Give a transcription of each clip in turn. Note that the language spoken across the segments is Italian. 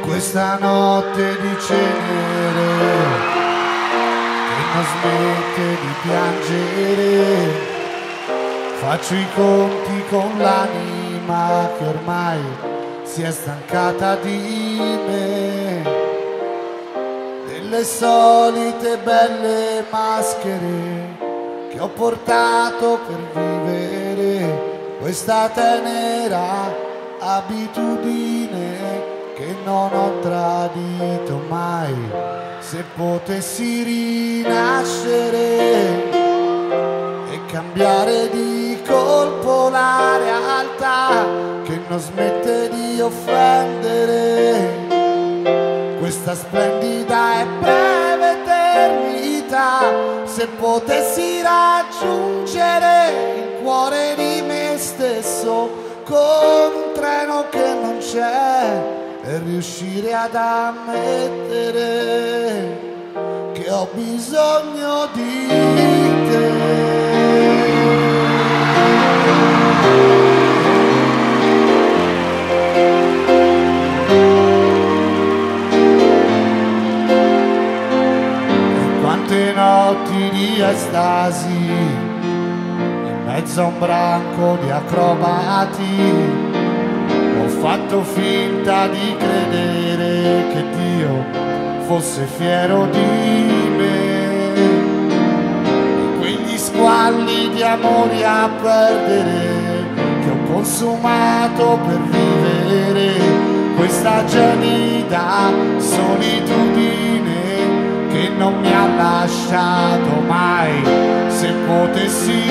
Questa notte di cenere che non smette di piangere, faccio i conti con l'anima che ormai si è stancata di me, delle solite belle maschere che ho portato per vivere questa tenera abitudine che non ho tradito mai. Se potessi rinascere e cambiare di colpo la realtà che non smette di offendere questa splendida e breve eternità. Se potessi raggiungere il cuore di me stesso con un treno che non c'è e riuscire ad ammettere che ho bisogno di te. Quante notti di estasi in mezzo a un branco di acrobati ho fatto finta di credere che Dio fosse fiero di me. Quegli squalli di amori a perdere consumato per vivere questa gelida solitudine che non mi ha lasciato mai. Se potessi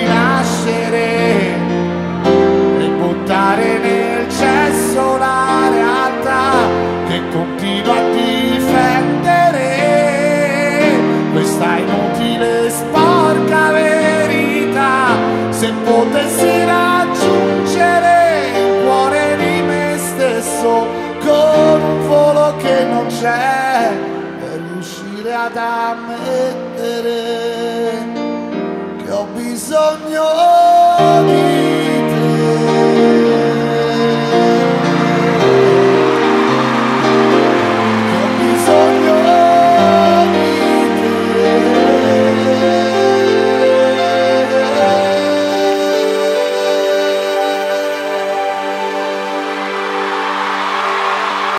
rinascere e buttare nel cesso la realtà che continua a difendere questa inutile sporca verità se potessi con un volo che non c'è per riuscire ad ammettere che ho bisogno